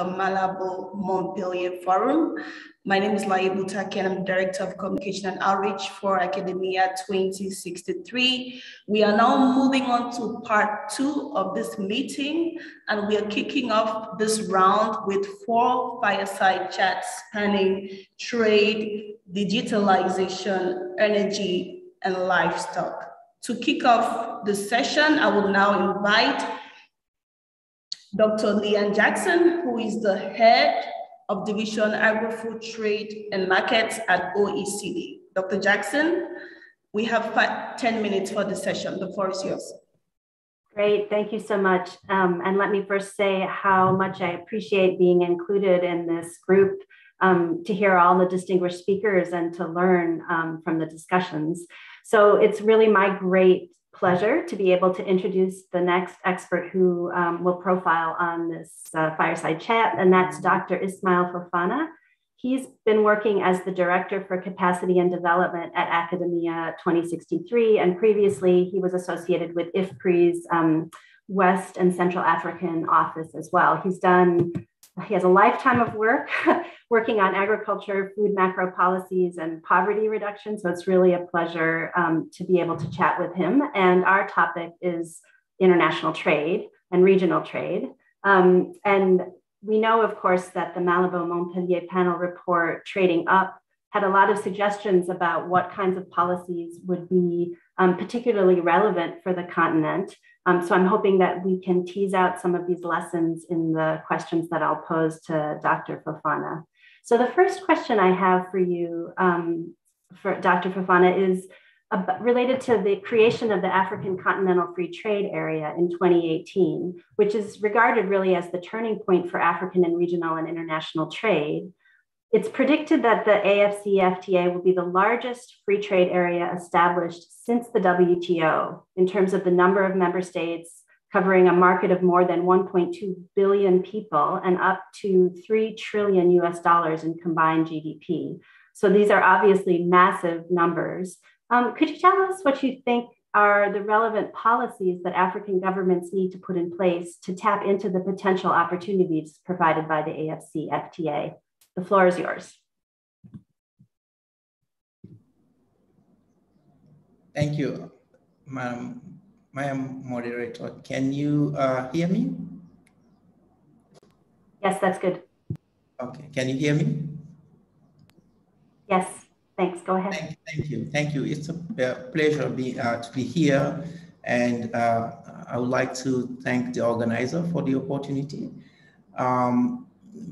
the Malabo Montpellier Forum. My name is Layih Butake and I'm Director of Communication and Outreach for AKADEMIYA 2063. We are now moving on to part two of this meeting and we are kicking off this round with four fireside chats spanning trade, digitalization, energy, and livestock. To kick off the session, I will now invite Dr. Lee Ann Jackson, who is the head of Division Agri-Food Trade and Markets at OECD. Dr. Jackson, we have five, 10 minutes for the session. The floor is yours. Great, thank you so much. Um, and let me first say how much I appreciate being included in this group um, to hear all the distinguished speakers and to learn um, from the discussions. So it's really my great pleasure to be able to introduce the next expert who um, will profile on this uh, fireside chat, and that's Dr. Ismail Fofana. He's been working as the Director for Capacity and Development at AKADEMIYA 2063, and previously he was associated with IFPRI's um, West and Central African office as well. He's done he has a lifetime of work working on agriculture, food macro policies, and poverty reduction. So it's really a pleasure um, to be able to chat with him. And our topic is international trade and regional trade. Um, and we know, of course, that the Malabo Montpellier panel report, Trading Up, had a lot of suggestions about what kinds of policies would be um, particularly relevant for the continent. Um, so I'm hoping that we can tease out some of these lessons in the questions that I'll pose to Dr. Fofana. So the first question I have for you, um, for Dr. Fofana, is related to the creation of the African Continental Free Trade Area in 2018, which is regarded really as the turning point for African and regional and international trade. It's predicted that the AFCFTA will be the largest free trade area established since the WTO in terms of the number of member states covering a market of more than 1.2 billion people and up to 3 trillion US dollars in combined GDP. So these are obviously massive numbers. Um, could you tell us what you think are the relevant policies that African governments need to put in place to tap into the potential opportunities provided by the AFCFTA? The floor is yours. Thank you, Madam, Madam Moderator. Can you uh, hear me? Yes, that's good. Okay, can you hear me? Yes, thanks. Go ahead. Thank, thank you. Thank you. It's a pleasure be, uh, to be here. And uh, I would like to thank the organizer for the opportunity. Um,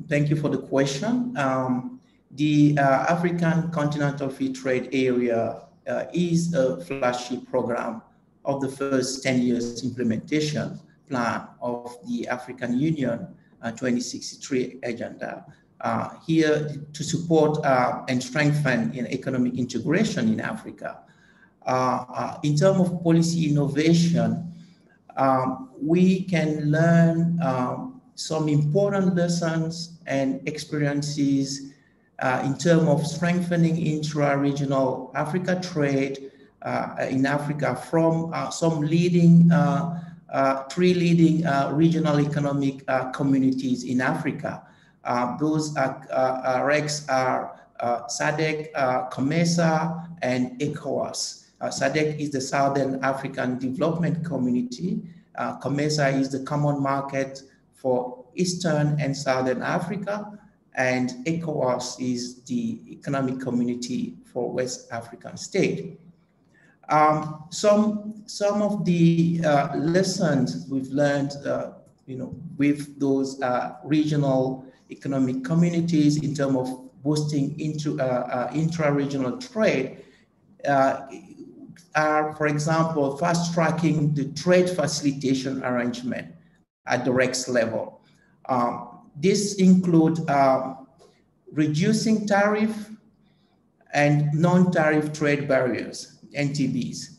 thank you for the question. Um, the uh, African Continental Free Trade Area uh, is a flagship program of the first 10 years implementation plan of the African Union uh, 2063 agenda. Uh, here to support uh, and strengthen in economic integration in Africa. Uh, in terms of policy innovation, um, we can learn um, some important lessons and experiences uh, in terms of strengthening intra-regional Africa trade uh, in Africa from uh, some leading, uh, uh, three leading uh, regional economic communities in Africa. those are, RECs are SADC, COMESA, and ECOWAS. SADC is the Southern African Development Community. COMESA is the Common Market for Eastern and Southern Africa, and ECOWAS is the economic community for West African state. Um, some, some of the uh, lessons we've learned, uh, you know, with those uh, regional economic communities in terms of boosting into uh, uh, intra-regional trade uh, are, for example, fast tracking the trade facilitation arrangement at the RECs level. Um, this include uh, reducing tariff and non-tariff trade barriers, NTBs.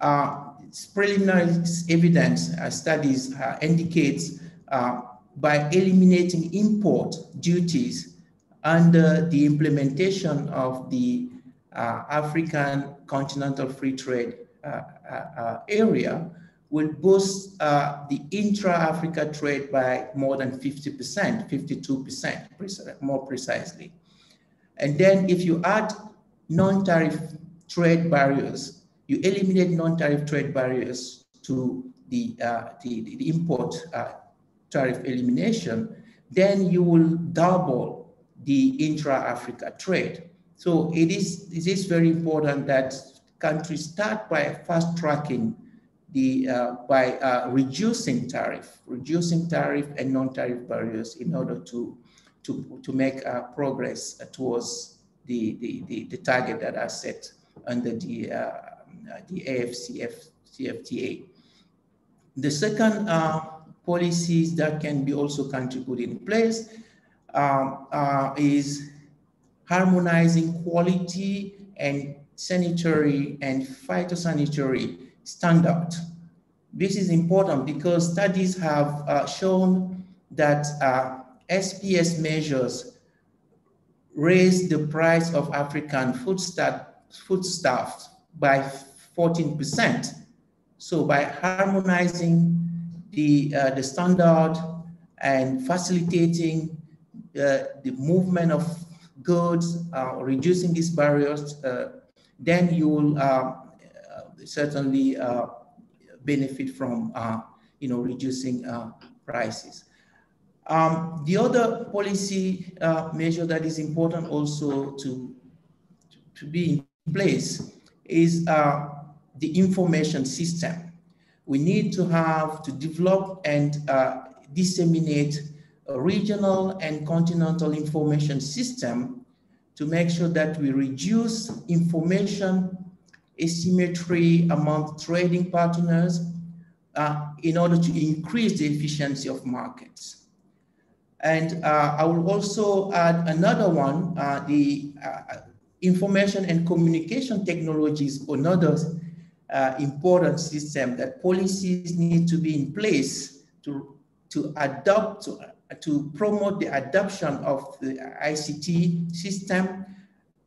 Uh, preliminary evidence uh, studies uh, indicates uh, by eliminating import duties under the implementation of the uh, African Continental Free Trade area, will boost uh, the intra-Africa trade by more than 50%, 52% more precisely. And then if you add non-tariff trade barriers, you eliminate non-tariff trade barriers to the, uh, the, the, import uh, tariff elimination, then you will double the intra-Africa trade. So it is, it is very important that countries start by fast tracking the, uh, by uh, reducing tariff, reducing tariff and non-tariff barriers in order to, to, to make uh, progress towards the, the, the, the, target that are set under the, uh, the AFCF, CFTA. The second uh, policies that can be also contributed in place um, uh, is harmonizing quality and sanitary and phytosanitary standard. This is important because studies have uh, shown that uh, SPS measures raise the price of African foodstuff, foodstuffs by 14%. So by harmonizing the, uh, the standard and facilitating uh, the movement of goods, uh, reducing these barriers, uh, then you will certainly uh, benefit from uh, you know, reducing uh, prices. Um, the other policy measure that is important also to, to be in place is the information system. We need to have to develop and uh, disseminate a regional and continental information system to make sure that we reduce information asymmetry among trading partners uh, in order to increase the efficiency of markets. And uh, I will also add another one, uh, the uh, information and communication technologies, another uh, important system that policies need to be in place to, to adopt, to, to promote the adoption of the ICT system,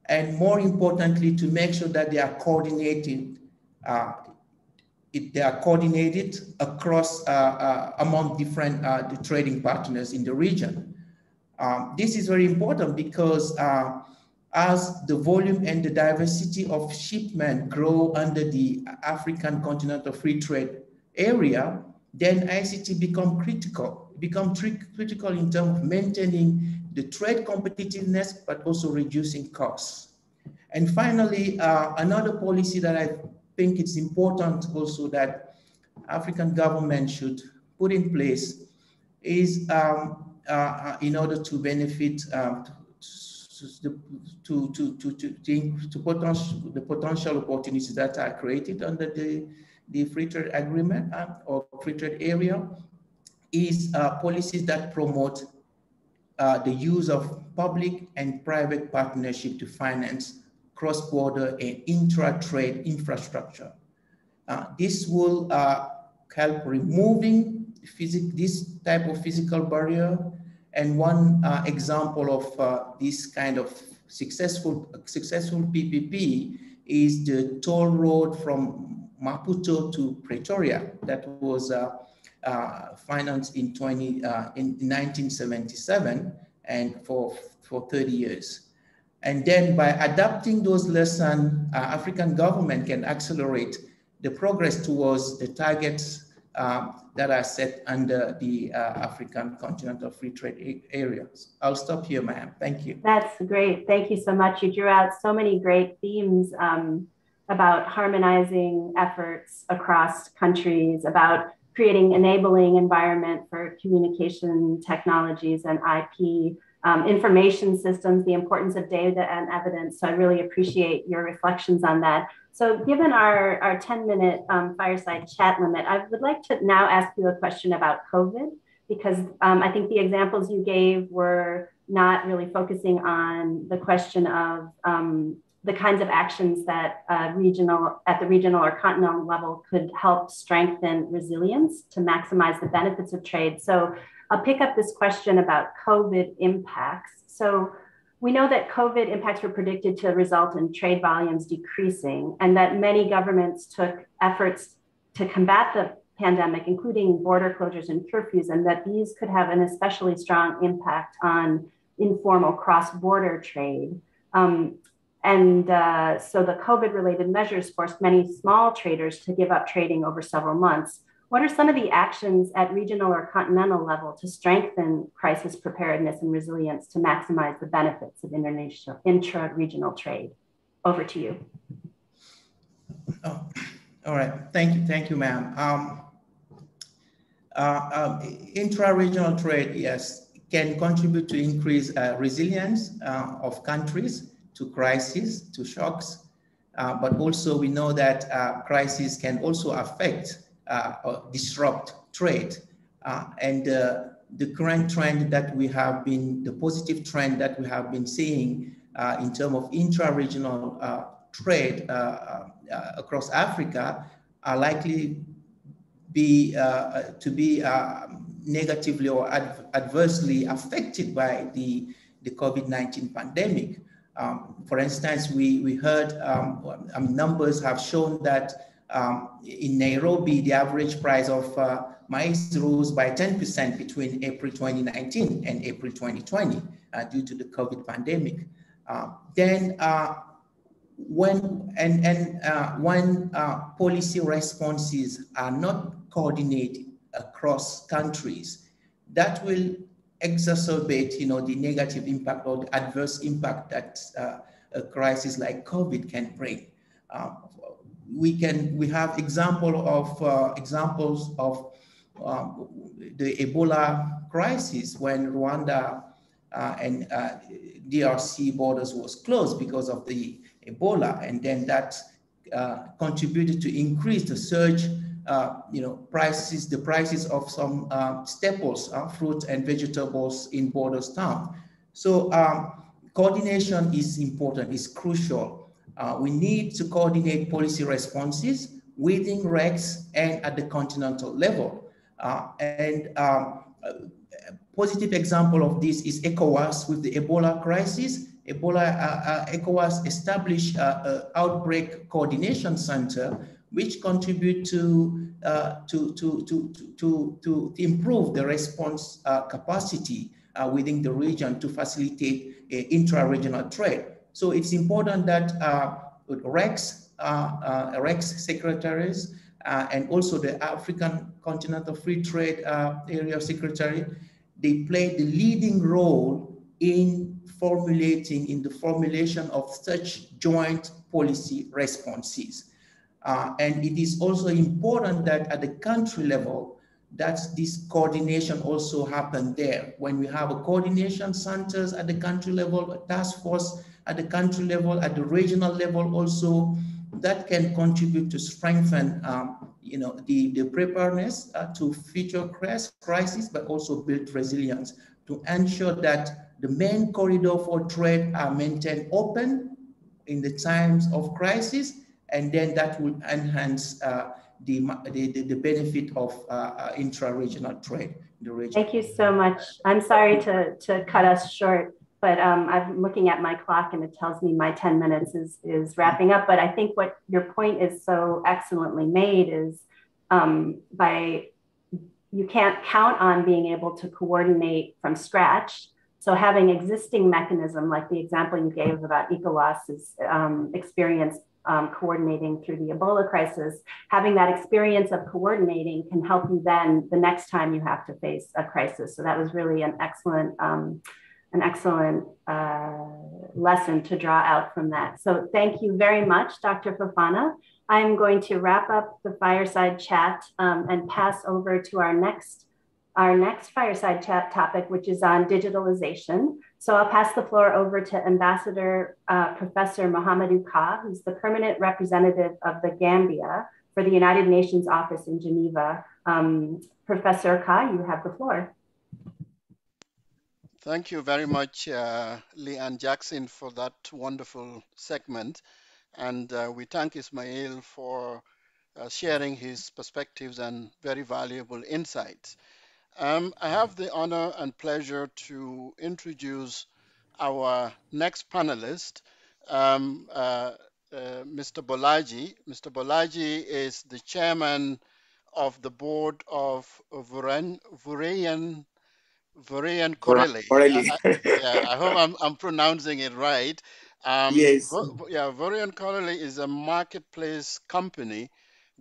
and more importantly, to make sure that they are coordinated, uh, it, they are coordinated across uh, uh among different uh, trading partners in the region. Um, this is very important because uh, as the volume and the diversity of shipment grow under the African Continental Free Trade Area, then ICT become critical, become critical in terms of maintaining the trade competitiveness, but also reducing costs. And finally, uh, another policy that I think it's important also that African government should put in place is um, uh, in order to benefit um, to, to, to, to, to, to potential, the potential opportunities that are created under the, the free trade agreement uh, or free trade area is uh, policies that promote uh, the use of public and private partnership to finance cross-border and intra-trade infrastructure. Uh, this will uh, help removing this type of physical barrier and one uh, example of uh, this kind of successful, successful PPP is the toll road from Maputo to Pretoria that was uh, financed in, 20, uh, in 1977 and for, for 30 years. And then by adapting those lessons, uh, African government can accelerate the progress towards the targets uh, that are set under the uh, African Continental Free Trade areas. I'll stop here, ma'am. Thank you. That's great. Thank you so much. You drew out so many great themes um, about harmonizing efforts across countries, about creating enabling environment for communication technologies and IP, um, information systems, the importance of data and evidence. So I really appreciate your reflections on that. So given our, our 10 minute um, fireside chat limit, I would like to now ask you a question about COVID, because um, I think the examples you gave were not really focusing on the question of um, the kinds of actions that uh, regional at the regional or continental level could help strengthen resilience to maximize the benefits of trade. So I'll pick up this question about COVID impacts. So we know that COVID impacts were predicted to result in trade volumes decreasing, and that many governments took efforts to combat the pandemic, including border closures and curfews, and that these could have an especially strong impact on informal cross-border trade. Um, and uh, so the COVID related measures forced many small traders to give up trading over several months. What are some of the actions at regional or continental level to strengthen crisis preparedness and resilience to maximize the benefits of international intra-regional trade? Over to you. Oh, all right, thank you, thank you, ma'am. Um, uh, um, intra-regional trade, yes, can contribute to increase uh, resilience uh, of countries to crises, to shocks, uh, but also we know that uh, crises can also affect uh, or disrupt trade. Uh, and the current trend that we have been, the positive trend that we have been seeing uh, in terms of intra-regional uh, trade across Africa are likely be to be negatively or ad adversely affected by the, the COVID-19 pandemic. Um, for instance, we, we heard um, um, numbers have shown that um, in Nairobi, the average price of uh, maize rose by 10% between April 2019 and April 2020 uh, due to the COVID pandemic. Uh, then uh, when and, and uh, when uh, policy responses are not coordinated across countries, that will exacerbate, you know, the negative impact or the adverse impact that uh, a crisis like COVID can bring. Uh, we can we have example of uh, examples of um, the Ebola crisis when Rwanda uh, and uh, DRC borders was closed because of the Ebola, and then that uh, contributed to increase the surge uh, you know, prices, the prices of some uh, staples, uh, fruits and vegetables in borders town. So um, coordination is important, is crucial. Uh, we need to coordinate policy responses within RECS and at the continental level. Uh, and um, a positive example of this is ECOWAS with the Ebola crisis. Ebola, uh, ECOWAS established an outbreak coordination center which contribute to, uh, to, to, to, to, to, improve the response uh, capacity uh, within the region to facilitate intra-regional trade. So it's important that uh, RECS, uh, uh, RECS secretaries, and also the African Continental Free Trade Area Secretary, they play the leading role in formulating, in the formulation of such joint policy responses. Uh, and it is also important that at the country level, that this coordination also happen there. When we have a coordination centers at the country level, a task force at the country level, at the regional level also, that can contribute to strengthen um, you know, the, the preparedness uh, to future crisis, but also build resilience to ensure that the main corridor for trade are maintained open in the times of crisis and then that will enhance uh, the, the, the, benefit of uh, uh, intra-regional trade in the region. Thank you so much. I'm sorry to, to cut us short, but um, I'm looking at my clock and it tells me my 10 minutes is, is wrapping up. But I think what your point is so excellently made is um, by you can't count on being able to coordinate from scratch. So having existing mechanism, like the example you gave about ECOWAS's um, experience um, coordinating through the Ebola crisis, having that experience of coordinating can help you then the next time you have to face a crisis. So that was really an excellent, um, an excellent uh, lesson to draw out from that. So thank you very much, Dr. Fofana. I'm going to wrap up the fireside chat um, and pass over to our next our next fireside chat topic, which is on digitalization. So I'll pass the floor over to Ambassador uh, Professor Mohamedou Kah, who's the permanent representative of the Gambia for the United Nations office in Geneva. Um, Professor Kah, you have the floor. Thank you very much, uh, Lee Ann Jackson, for that wonderful segment. And uh, we thank Ismail for uh, sharing his perspectives and very valuable insights. Um, I have the honor and pleasure to introduce our next panelist, um, uh, uh, Mr. Bolaji. Mr. Bolaji is the chairman of the board of Vurayan Vurayan Vurayan Corelli. I, I, yeah, I hope I'm, I'm pronouncing it right. Um, yes. yeah, Corelli is a marketplace company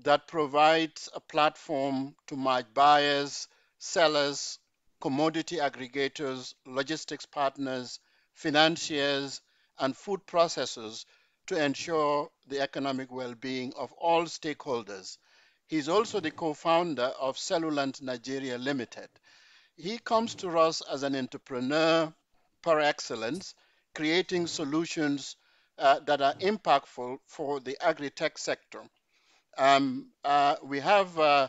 that provides a platform to match buyers, sellers, commodity aggregators, logistics partners, financiers, and food processors to ensure the economic well-being of all stakeholders. He's also the co-founder of Cellulant Nigeria Limited. He comes to us as an entrepreneur par excellence, creating solutions uh, that are impactful for the agri-tech sector. Um, uh, we have uh,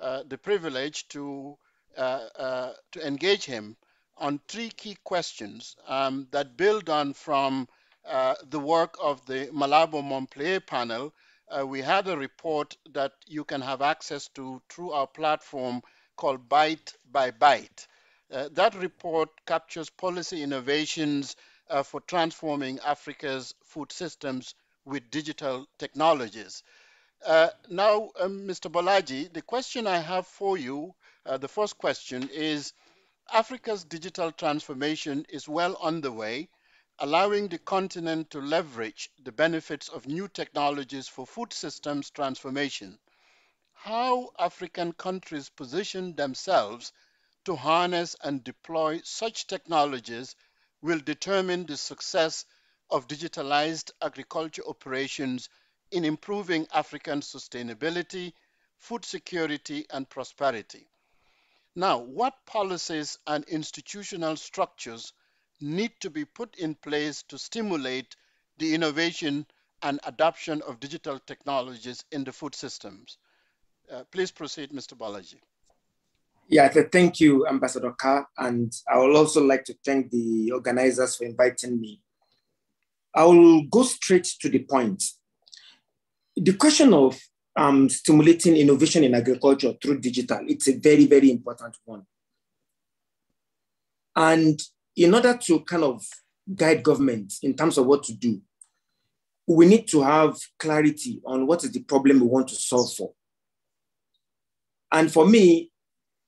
uh the privilege to, to engage him on three key questions um, that build on from the work of the Malabo Montpellier panel. we had a report that you can have access to through our platform called Byte by Byte. that report captures policy innovations uh, for transforming Africa's food systems with digital technologies. Uh, now, Mr. Bolaji, the question I have for you, uh, the first question is, Africa's digital transformation is well underway, allowing the continent to leverage the benefits of new technologies for food systems transformation. How African countries position themselves to harness and deploy such technologies will determine the success of digitalized agriculture operations in improving African sustainability, food security, and prosperity. Now, what policies and institutional structures need to be put in place to stimulate the innovation and adoption of digital technologies in the food systems? Uh, please proceed, Mr. Bolaji. Yeah, thank you, Ambassador Kah. And I would also like to thank the organizers for inviting me. I will go straight to the point. The question of um, stimulating innovation in agriculture through digital, it's a very, very important one. And in order to kind of guide government in terms of what to do, we need to have clarity on what is the problem we want to solve for. And for me,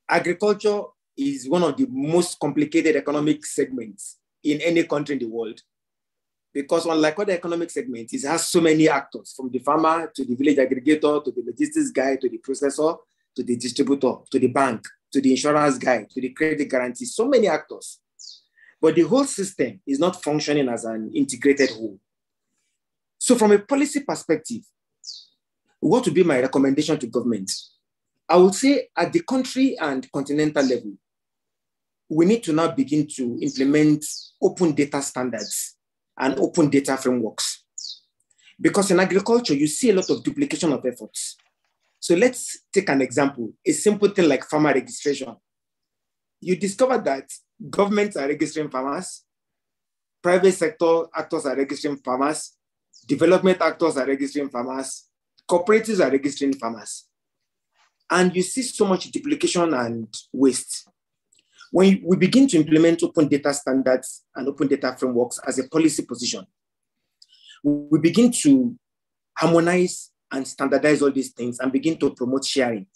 agriculture is one of the most complicated economic segments in any country in the world. Because unlike other economic segments, it has so many actors, from the farmer to the village aggregator, to the logistics guy, to the processor, to the distributor, to the bank, to the insurance guy, to the credit guarantee, so many actors. But the whole system is not functioning as an integrated whole. So from a policy perspective, what would be my recommendation to government? I would say at the country and continental level, we need to now begin to implement open data standards and open data frameworks. Because in agriculture, you see a lot of duplication of efforts. So let's take an example, a simple thing like farmer registration. You discover that governments are registering farmers, private sector actors are registering farmers, development actors are registering farmers, cooperatives are registering farmers and you see so much duplication and waste. When we begin to implement open data standards and open data frameworks as a policy position, we begin to harmonize and standardize all these things and begin to promote sharing.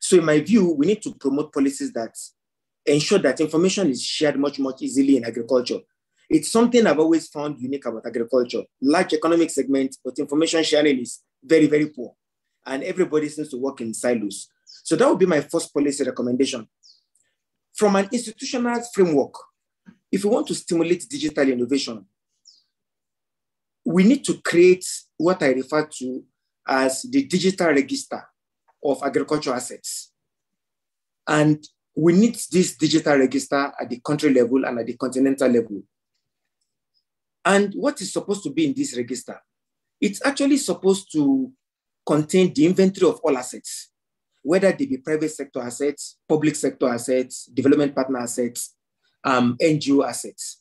So in my view, we need to promote policies that ensure that information is shared much, much easily in agriculture. It's something I've always found unique about agriculture. Large economic segment, but information sharing is very, very poor and everybody seems to work in silos. So that would be my first policy recommendation. From an institutional framework, if we want to stimulate digital innovation, we need to create what I refer to as the digital register of agricultural assets. And we need this digital register at the country level and at the continental level. And what is supposed to be in this register? It's actually supposed to contain the inventory of all assets, whether they be private sector assets, public sector assets, development partner assets, um, NGO assets,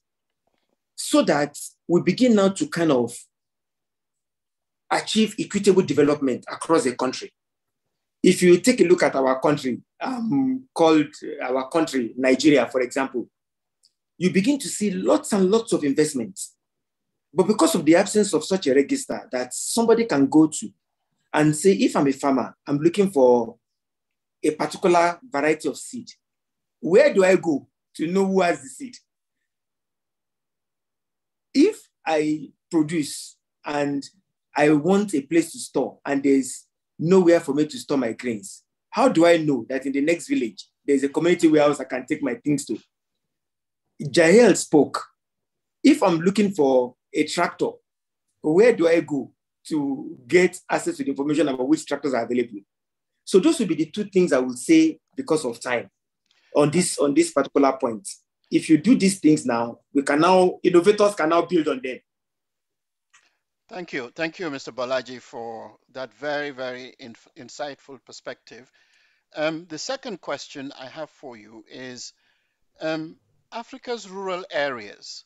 so that we begin now to kind of achieve equitable development across the country. If you take a look at our country, um, called our country, Nigeria, for example, you begin to see lots and lots of investments. But because of the absence of such a register that somebody can go to and say, if I'm a farmer, I'm looking for a particular variety of seed, where do I go to know who has the seed? If I produce and I want a place to store and there's nowhere for me to store my grains, how do I know that in the next village there's a community warehouse I can take my things to? Jael spoke. If I'm looking for a tractor, where do I go to get access to the information about which tractors are available? So those would be the two things I would say because of time on this on this particular point. If you do these things now, we can now innovators can now build on them. Thank you, thank you, Mr. Bolaji, for that very very in, insightful perspective. Um, the second question I have for you is um, Africa's rural areas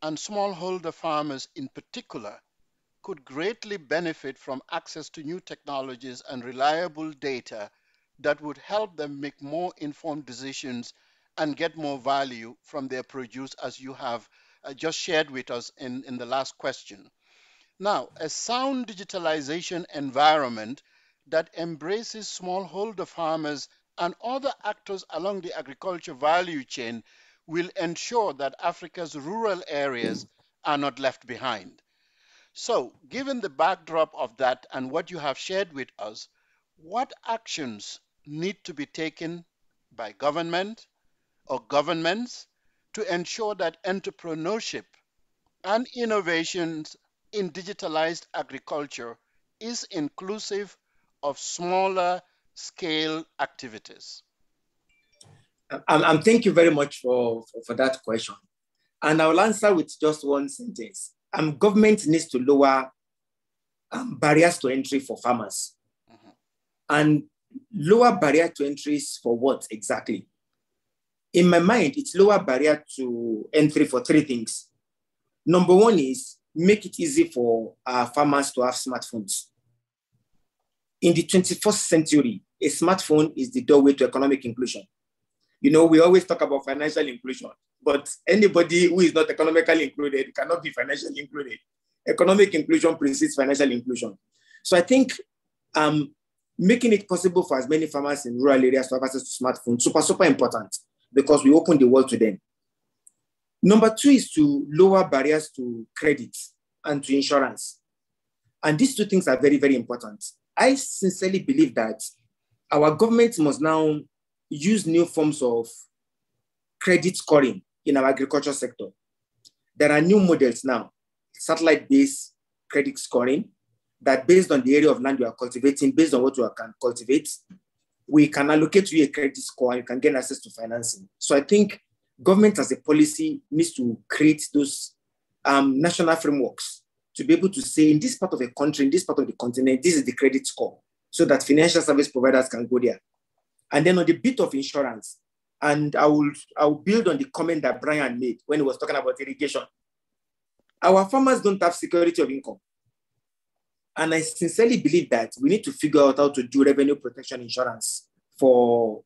and smallholder farmers in particular could greatly benefit from access to new technologies and reliable data that would help them make more informed decisions and get more value from their produce as you have uh, just shared with us in, in the last question. Now, a sound digitalization environment that embraces smallholder farmers and other actors along the agriculture value chain will ensure that Africa's rural areas are not left behind. So, given the backdrop of that and what you have shared with us, what actions need to be taken by government or governments to ensure that entrepreneurship and innovations in digitalized agriculture is inclusive of smaller scale activities? And, and thank you very much for, for, for, that question. And I will answer with just one sentence. Um, government needs to lower um, barriers to entry for farmers. Mm-hmm. And lower barrier to entries for what exactly? In my mind, it's lower barrier to entry for three things. Number one is make it easy for uh, farmers to have smartphones. In the 21st century, a smartphone is the doorway to economic inclusion. You know, we always talk about financial inclusion, but anybody who is not economically included cannot be financially included. Economic inclusion precedes financial inclusion. So I think um, making it possible for as many farmers in rural areas to have access to smartphones super, super important because we open the world to them. Number two is to lower barriers to credit and to insurance. And these two things are very, very important. I sincerely believe that our government must now use new forms of credit scoring in our agriculture sector. There are new models now, satellite-based credit scoring, that based on the area of land you are cultivating, based on what you can cultivate, we can allocate you a credit score and you can get access to financing. So I think government as a policy needs to create those um, national frameworks to be able to say in this part of the country, in this part of the continent, this is the credit score, so that financial service providers can go there. And then on the bit of insurance, and I will, I will build on the comment that Brian made when he was talking about irrigation. Our farmers don't have security of income. And I sincerely believe that we need to figure out how to do revenue protection insurance for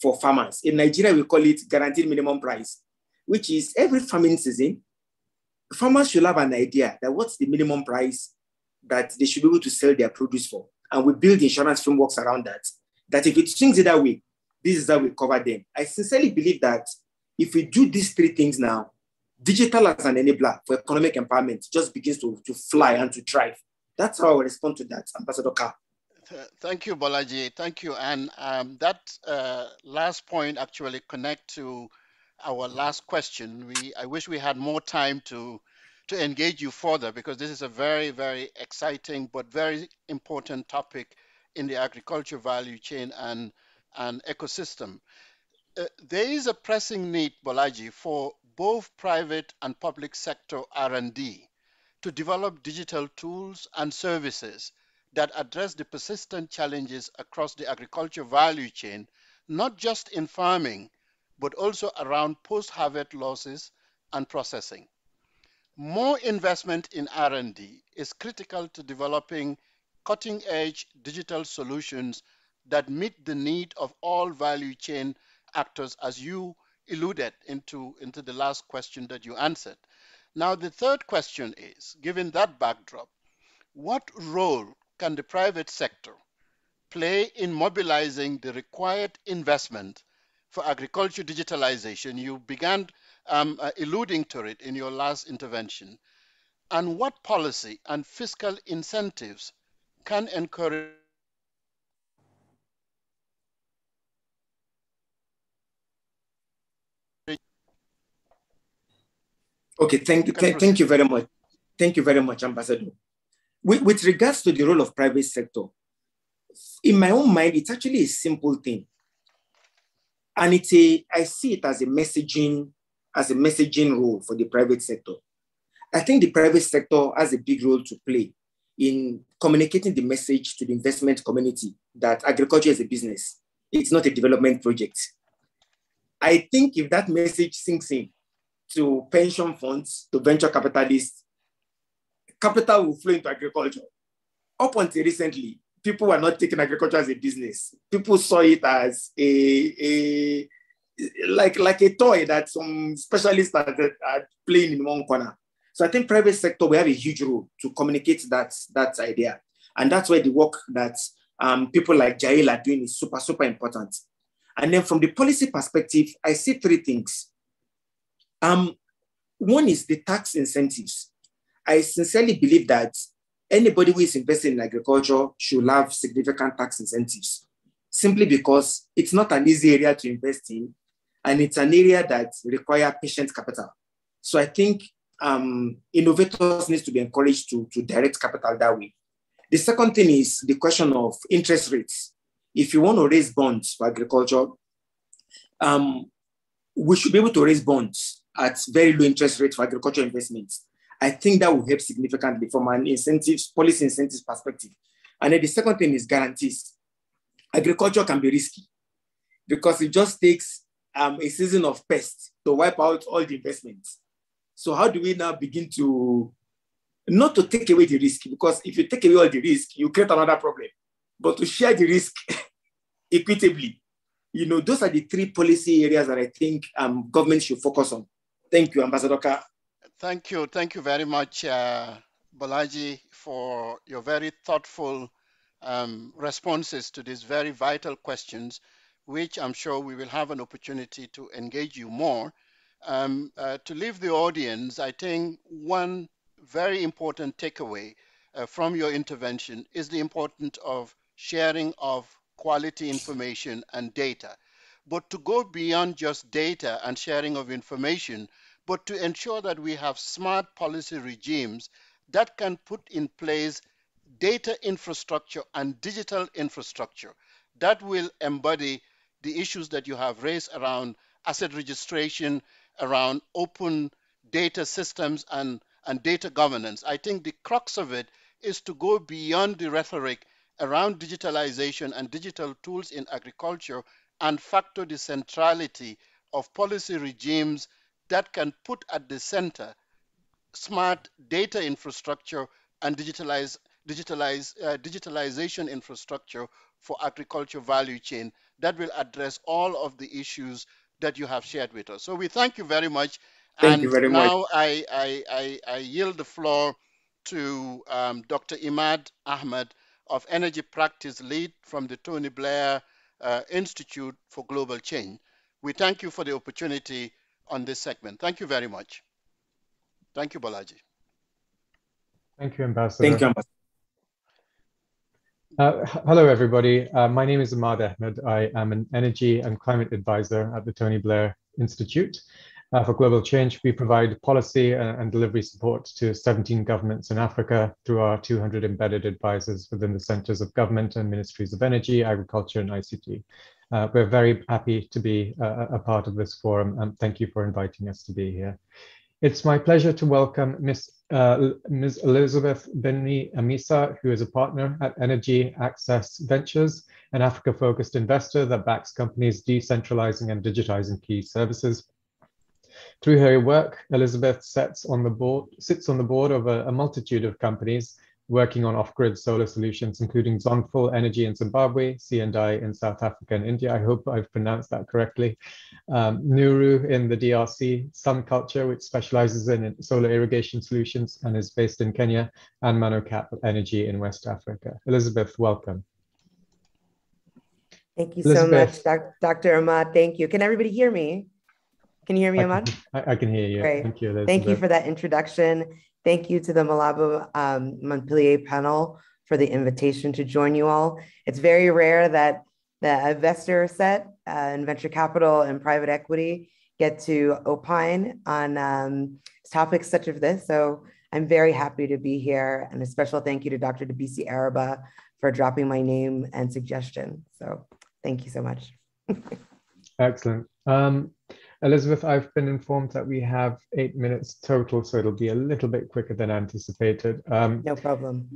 for farmers. In Nigeria, we call it guaranteed minimum price, which is every farming season, farmers should have an idea that what's the minimum price that they should be able to sell their produce for. And we build insurance frameworks around that. That if it swings either way, this is how we cover them. I sincerely believe that if we do these three things now, digital as an enabler for economic empowerment just begins to, to fly and to thrive. That's how I respond to that, Ambassador Kah. Thank you, Bolaji. Thank you. And um, that uh, last point actually connect to our last question. We, I wish we had more time to to engage you further because this is a very, very exciting but very important topic in the agriculture value chain and, and ecosystem. Uh, there is a pressing need, Bolaji, for both private and public sector R&D to develop digital tools and services that address the persistent challenges across the agriculture value chain, not just in farming, but also around post-harvest losses and processing. More investment in R&D is critical to developing cutting-edge digital solutions that meet the need of all value chain actors as you alluded into, into the last question that you answered. Now, the third question is, given that backdrop, what role can the private sector play in mobilizing the required investment for agriculture digitalization? You began um, uh, alluding to it in your last intervention. And what policy and fiscal incentives can encourage Okay, thank you, thank, thank you very much. Thank you very much, Ambassador. With, with regards to the role of private sector, in my own mind, it's actually a simple thing. And it's a, I see it as a messaging, as a messaging role for the private sector. I think the private sector has a big role to play in communicating the message to the investment community that agriculture is a business. It's not a development project. I think if that message sinks in to pension funds, to venture capitalists, capital will flow into agriculture. Up until recently, people were not taking agriculture as a business. People saw it as a, a like, like a toy that some specialists are, are playing in one corner. So I think private sector we have a huge role to communicate that, that idea. And that's where the work that um, people like Jael are doing is super, super important. And then from the policy perspective, I see three things. Um, one is the tax incentives. I sincerely believe that anybody who is investing in agriculture should have significant tax incentives, simply because it's not an easy area to invest in, and it's an area that requires patient capital. So I think um, innovators need to be encouraged to, to direct capital that way. The second thing is the question of interest rates. If you want to raise bonds for agriculture, um, we should be able to raise bonds at very low interest rates for agricultural investments. I think that will help significantly from an incentives, policy incentives perspective. And then the second thing is guarantees. Agriculture can be risky because it just takes um, a season of pests to wipe out all the investments. So how do we now begin to, not to take away the risk, because if you take away all the risk, you create another problem, but to share the risk equitably. You know, those are the three policy areas that I think um, government should focus on. Thank you, Ambassador Kah. Thank you. Thank you very much, uh, Bolaji, for your very thoughtful um, responses to these very vital questions, which I'm sure we will have an opportunity to engage you more. Um, uh, to leave the audience, I think one very important takeaway uh, from your intervention is the importance of sharing of quality information and data. But to go beyond just data and sharing of information, but to ensure that we have smart policy regimes that can put in place data infrastructure and digital infrastructure that will embody the issues that you have raised around asset registration, around open data systems and, and data governance. I think the crux of it is to go beyond the rhetoric around digitalization and digital tools in agriculture and factor the centrality of policy regimes that can put at the center smart data infrastructure and digitalize, digitalize, uh, digitalization infrastructure for agriculture value chain that will address all of the issues that you have shared with us. So we thank you very much. Thank and you very now much. I, I, I, I yield the floor to um, Dr. Imad Ahmed of Energy Practice Lead from the Tony Blair uh, Institute for Global Change. We thank you for the opportunity on this segment. Thank you very much. Thank you, Bolaji. Thank you, Ambassador. Thank you, Ambassador. Uh, hello, everybody. Uh, my name is Ahmad Ahmed. I am an energy and climate advisor at the Tony Blair Institute. Uh, for Global Change, we provide policy and delivery support to 17 governments in Africa through our 200 embedded advisors within the centers of government and ministries of energy, agriculture, and ICT. Uh, we're very happy to be a, a part of this forum and thank you for inviting us to be here. It's my pleasure to welcome Ms. Uh, Ms. Elizabeth Benni Amisa, who is a partner at Energy Access Ventures, an Africa-focused investor that backs companies decentralizing and digitizing key services. Through her work, Elizabeth sits on the board, sits on the board of a, a multitude of companies working on off-grid solar solutions, including Zonful Energy in Zimbabwe, C&I in South Africa and India. I hope I've pronounced that correctly. Um, Nuru in the DRC, SunCulture, which specializes in solar irrigation solutions and is based in Kenya, and Manocap Energy in West Africa. Elizabeth, welcome. Thank you so much, Dr. Ahmad. Thank you. Can everybody hear me? Can you hear me, Ahmad? I, I can hear you. Great. Thank you. Thank you for that introduction. Thank you to the Malabo um, Montpellier panel for the invitation to join you all. It's very rare that the investor set uh, in venture capital and private equity get to opine on um, topics such as this. So I'm very happy to be here. And a special thank you to Dr. Debisi Araba for dropping my name and suggestion. So Thank you so much. Excellent. Um, Elizabeth, I've been informed that we have eight minutes total, so it'll be a little bit quicker than anticipated. Um, no problem.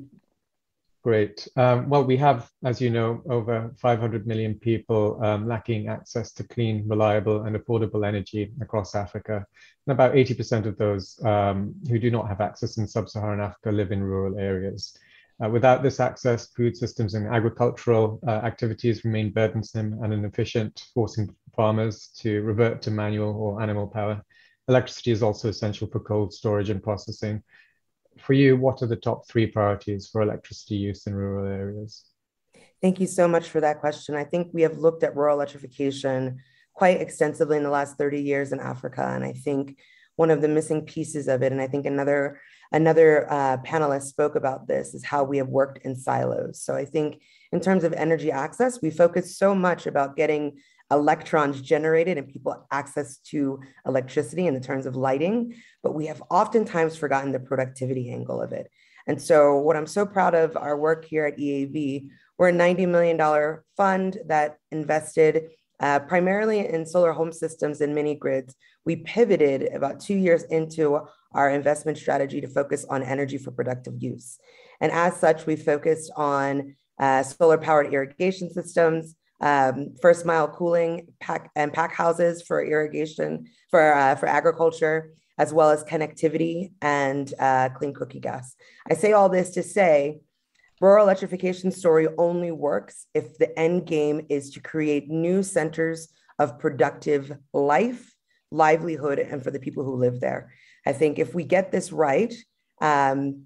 Great. Um, well, we have, as you know, over 500 million people um, lacking access to clean, reliable, and affordable energy across Africa. And about 80% of those um, who do not have access in sub Saharan Africa live in rural areas. Uh, without this access, food systems and agricultural uh, activities remain burdensome and inefficient, forcing farmers to revert to manual or animal power. Electricity is also essential for cold storage and processing. For you, what are the top three priorities for electricity use in rural areas? Thank you so much for that question. I think we have looked at rural electrification quite extensively in the last 30 years in Africa. And I think one of the missing pieces of it, and I think another another uh, panelist spoke about this, is how we have worked in silos. So I think in terms of energy access, we focus so much about getting electrons generated and people access to electricity in the terms of lighting, but we have oftentimes forgotten the productivity angle of it. And so, what I'm so proud of our work here at EAV, we're a $90 million fund that invested uh, primarily in solar home systems and mini grids. We pivoted about two years into our investment strategy to focus on energy for productive use. And as such, we focused on uh, solar powered irrigation systems, um, first mile cooling pack and pack houses for irrigation, for, uh, for agriculture, as well as connectivity and uh, clean cookie gas. I say all this to say rural electrification story only works if the end game is to create new centers of productive life, livelihood, and for the people who live there. I think if we get this right, um,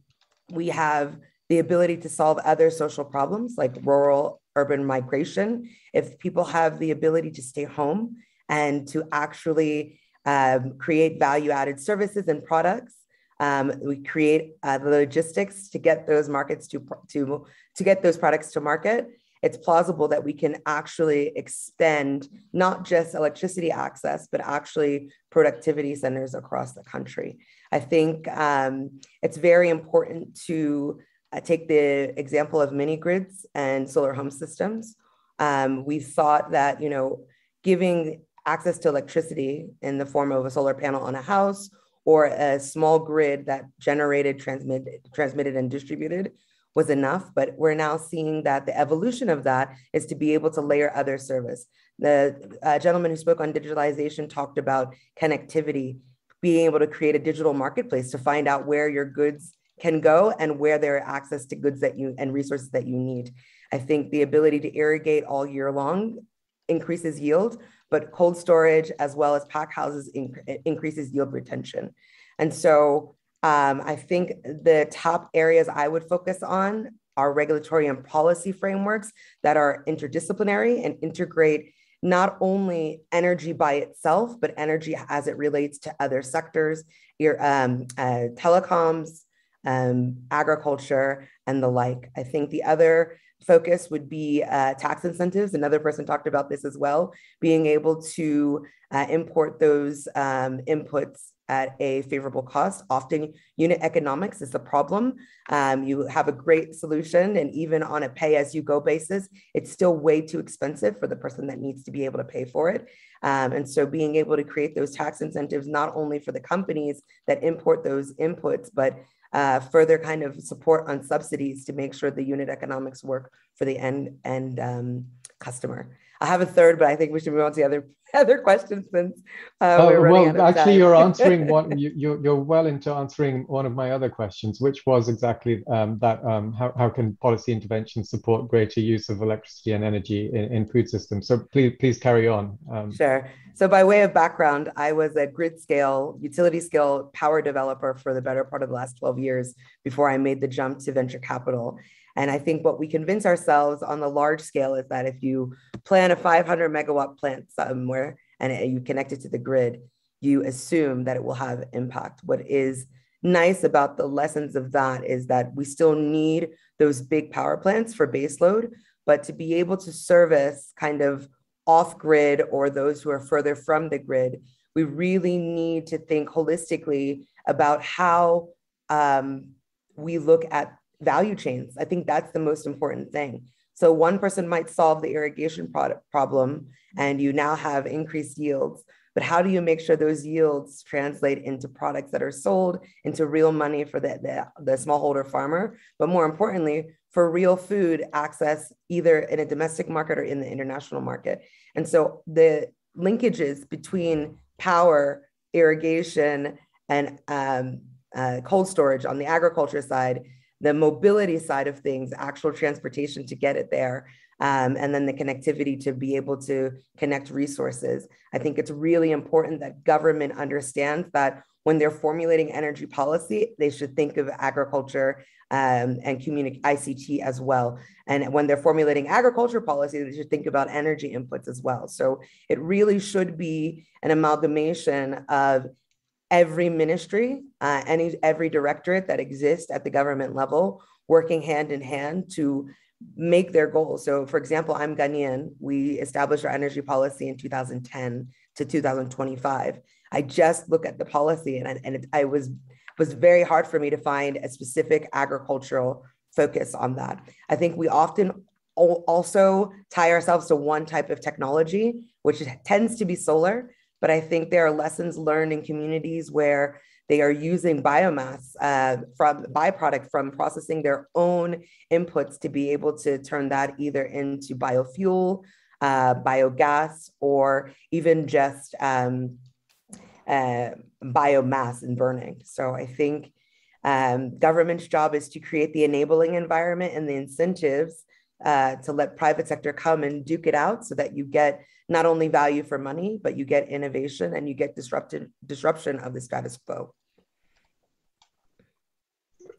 we have the ability to solve other social problems like rural urban migration. If people have the ability to stay home and to actually um, create value added services and products, um, we create uh, the logistics to get those markets to, to, to get those products to market it's plausible that we can actually extend not just electricity access, but actually productivity centers across the country. I think um, it's very important to uh, take the example of mini grids and solar home systems. Um, we thought that, you know, giving access to electricity in the form of a solar panel on a house or a small grid that generated, transmitted, transmitted and distributed was enough, but we're now seeing that the evolution of that is to be able to layer other service. The uh, gentleman who spoke on digitalization talked about connectivity, being able to create a digital marketplace to find out where your goods can go and where there are access to goods that you and resources that you need. I think the ability to irrigate all year long increases yield, but cold storage as well as pack houses inc- increases yield retention. And so um, I think the top areas I would focus on are regulatory and policy frameworks that are interdisciplinary and integrate not only energy by itself, but energy as it relates to other sectors, your um, uh, telecoms, um, agriculture, and the like. I think the other focus would be uh, tax incentives. Another person talked about this as well, being able to uh, import those um, inputs at a favorable cost. Often unit economics is the problem. Um, you have a great solution and even on a pay as you go basis, it's still way too expensive for the person that needs to be able to pay for it. Um, and so being able to create those tax incentives, not only for the companies that import those inputs, but uh, further kind of support on subsidies to make sure the unit economics work for the end, end um, customer. I have a third, but I think we should move on to the other other questions since uh, oh, well, actually, you're answering one. You, you're you're well into answering one of my other questions, which was exactly um, that. Um, how how can policy interventions support greater use of electricity and energy in, in food systems? So please please carry on. Um, sure. So by way of background, I was a grid scale, utility scale power developer for the better part of the last 12 years before I made the jump to venture capital. And I think what we convince ourselves on the large scale is that if you plan a 500 megawatt plant somewhere and you connect it to the grid, you assume that it will have impact. What is nice about the lessons of that is that we still need those big power plants for baseload, but to be able to service kind of off grid or those who are further from the grid, we really need to think holistically about how um, we look at value chains. I think that's the most important thing. So one person might solve the irrigation product problem and you now have increased yields. But how do you make sure those yields translate into products that are sold into real money for the, the, the smallholder farmer? But more importantly, for real food access either in a domestic market or in the international market. And so the linkages between power, irrigation, and um, uh, cold storage on the agriculture side, the mobility side of things, actual transportation to get it there, um, and then the connectivity to be able to connect resources. I think it's really important that government understands that when they're formulating energy policy, they should think of agriculture um, and ICT as well. And when they're formulating agriculture policy, they should think about energy inputs as well. So it really should be an amalgamation of every ministry, uh, any every directorate that exists at the government level, working hand in hand to make their goals. So, for example, I'm Ghanaian. We established our energy policy in 2010 to 2025. I just look at the policy, and I, and it, I was was very hard for me to find a specific agricultural focus on that. I think we often also tie ourselves to one type of technology, which tends to be solar. But I think there are lessons learned in communities where they are using biomass uh, from byproduct from processing their own inputs to be able to turn that either into biofuel, uh, biogas, or even just um, uh, biomass and burning. So I think um, government's job is to create the enabling environment and the incentives uh, to let private sector come and duke it out so that you get not only value for money, but you get innovation and you get disrupted disruption of the status quo.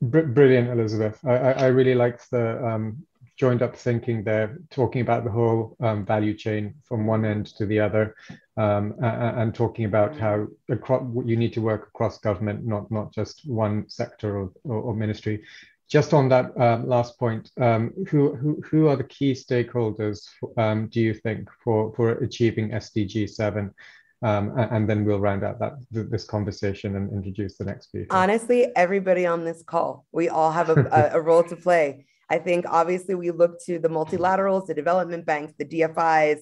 Brilliant, Elizabeth. I, I really like the um, joined up thinking there, talking about the whole um, value chain from one end to the other, um, and, and, talking about how across, you need to work across government, not not just one sector or, or, or ministry. Just on that uh, last point, um, who, who who are the key stakeholders? Um, do you think for for achieving SDG seven? Um, and then we'll round out that this conversation and introduce the next speaker. Honestly, everybody on this call, we all have a, a, role to play. I think obviously we look to the multilaterals, the development banks, the DFIs.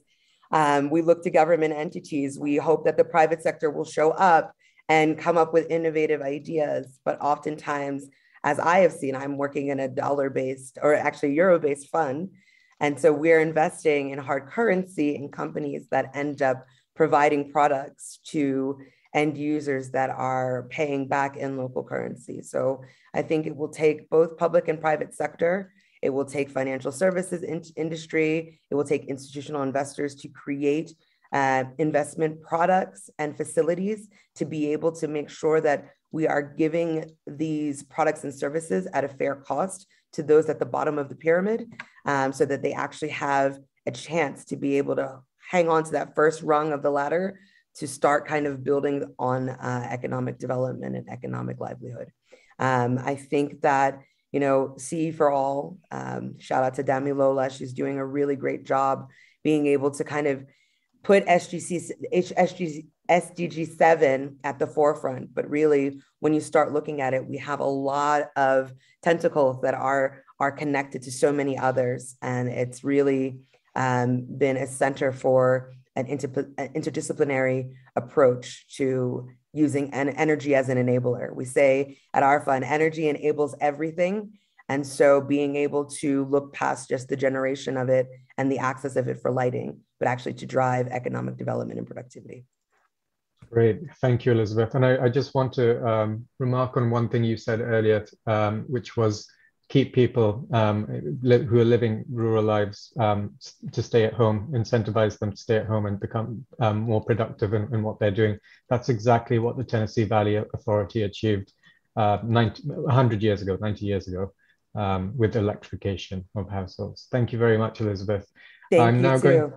Um, we look to government entities. We hope that the private sector will show up and come up with innovative ideas. But oftentimes, as I have seen, I'm working in a dollar based or actually euro based fund. And so we're investing in hard currency in companies that end up providing products to end users that are paying back in local currency. So I think it will take both public and private sector. It will take financial services in industry. It will take institutional investors to create uh, investment products and facilities to be able to make sure that we are giving these products and services at a fair cost to those at the bottom of the pyramid um, so that they actually have a chance to be able to hang on to that first rung of the ladder to start kind of building on uh, economic development and economic livelihood. Um, I think that, you know, SE for All, um, shout out to Damilola, she's doing a really great job being able to kind of put SGC, SGC, SDG 7 at the forefront. But really, when you start looking at it, we have a lot of tentacles that are, are connected to so many others. And it's really um, been a center for an, inter- an interdisciplinary approach to using an energy as an enabler. We say at our fund, energy enables everything. And so being able to look past just the generation of it and the access of it for lighting, but actually to drive economic development and productivity. Great, thank you, Elizabeth. And I, I just want to um, remark on one thing you said earlier, um, which was keep people um, who are living rural lives um, to stay at home, incentivize them to stay at home and become um, more productive in, in, what they're doing. That's exactly what the Tennessee Valley Authority achieved uh, 90, 100 years ago, 90 years ago, um, with electrification of households. Thank you very much, Elizabeth. Thank I'm you now too. Going,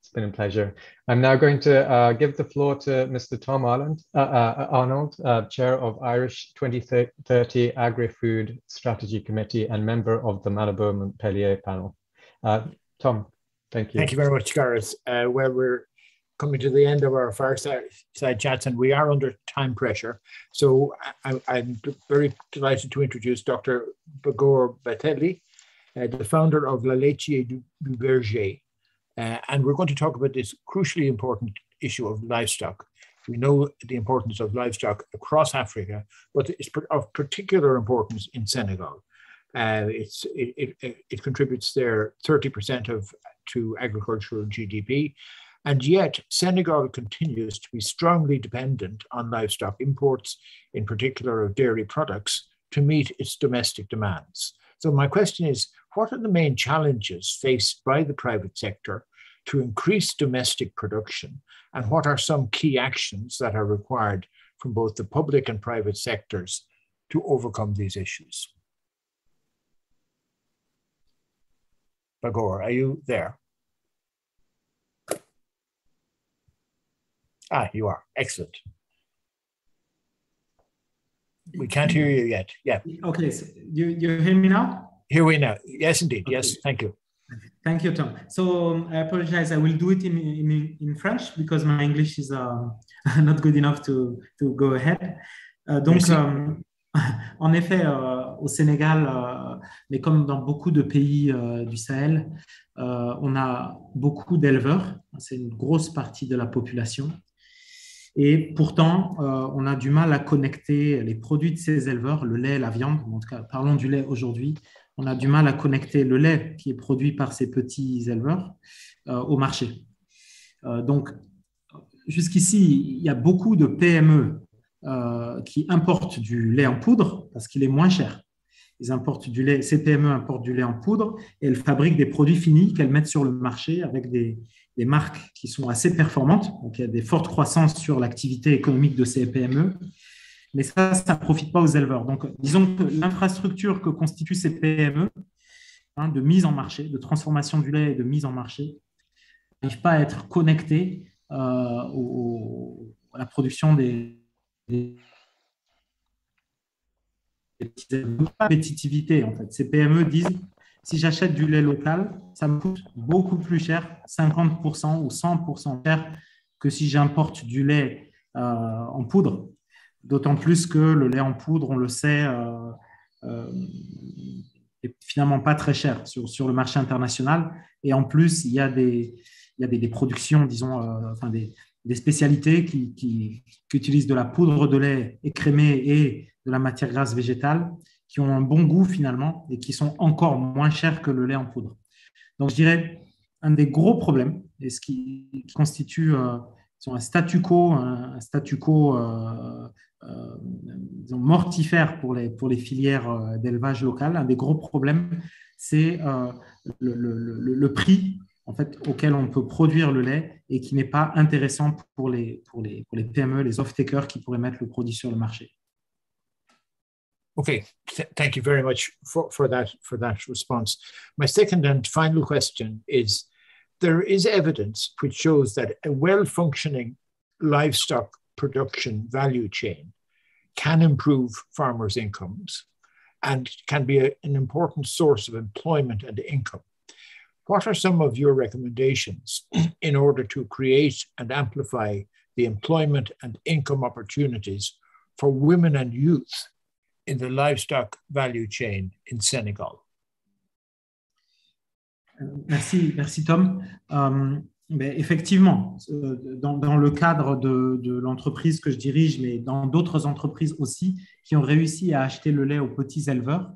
It's been a pleasure. I'm now going to uh, give the floor to Mr. Tom Arnold, uh, uh, Arnold Chair of Irish 2030 Agri-Food Strategy Committee and member of the Malabo-Montpellier panel. Tom, thank you. Thank you very much, Gareth. well, we're coming to the end of our fireside chats, and we are under time pressure. So I, am very delighted to introduce Dr. Bagoré Bathily, uh, the founder of La Laiterie du, Berger. Uh, and we're going to talk about this crucially important issue of livestock. We know the importance of livestock across Africa, but it's of particular importance in Senegal. Uh, it's, it, it, it, contributes there 30% of to agricultural GDP, and yet, Senegal continues to be strongly dependent on livestock imports, in particular of dairy products, to meet its domestic demands. So, my question is what are the main challenges faced by the private sector to increase domestic production? And what are some key actions that are required from both the public and private sectors to overcome these issues? Bagoré, are you there? Ah, you are. Excellent. We can't hear you yet. Yeah. Okay. So you, you hear me now? Here we know. Yes, indeed. Okay. Yes. Thank you. Thank you, Tom. So um, I apologize. I will do it in, in, in French because my English is uh, not good enough to, to go ahead. Uh, donc, um, en effet, euh, au Sénégal, euh, mais comme dans beaucoup de pays euh, du Sahel, on a beaucoup d'éleveurs. C'est une grosse partie de la population. Et pourtant, euh, on a du mal à connecter les produits de ces éleveurs, le lait, la viande, en tout cas, parlons du lait aujourd'hui, on a du mal à connecter le lait qui est produit par ces petits éleveurs euh, au marché. Euh, donc, jusqu'ici, il y a beaucoup de PME qui importent du lait en poudre parce qu'il est moins cher. Ils importent du lait, ces PME importent du lait en poudre et elles fabriquent des produits finis qu'elles mettent sur le marché avec des, marques qui sont assez performantes. Donc, il y a des fortes croissances sur l'activité économique de ces PME. Mais ça, ça ne profite pas aux éleveurs. Donc, disons que l'infrastructure que constituent ces PME, hein, de mise en marché, de transformation du lait et de mise en marché, n'arrive pas à être connectée euh, à la production des, des compétitivité en fait. Ces PME disent si j'achète du lait local, ça me coûte beaucoup plus cher, 50% ou 100% cher que si j'importe du lait euh, en poudre. D'autant plus que le lait en poudre, on le sait, euh, euh, est finalement pas très cher sur, sur, le marché international. Et en plus, il y a des, il y a des, productions, disons, enfin des, des, spécialités qui, utilisent de la poudre de lait écrémée et de la matière grasse végétale qui ont un bon goût finalement et qui sont encore moins chers que le lait en poudre. Donc je dirais un des gros problèmes et ce qui, constitue euh, un statu quo, un, statu quo euh, euh, mortifère pour les, filières d'élevage local, un des gros problèmes, c'est le, prix en fait, auquel on peut produire le lait et qui n'est pas intéressant pour les, pour les, pour les PME, les off-takers qui pourraient mettre le produit sur le marché. Okay, Th thank you very much for, for, that, for that response. My second and final question is, there is evidence which shows that a well-functioning livestock production value chain can improve farmers' incomes and can be a, an important source of employment and income. What are some of your recommendations in order to create and amplify the employment and income opportunities for women and youth in the livestock value chain in Senegal? Merci, merci Tom. Euh, effectivement, euh, dans, le cadre de, l'entreprise que je dirige, mais dans d'autres entreprises aussi qui ont réussi à acheter le lait aux petits éleveurs,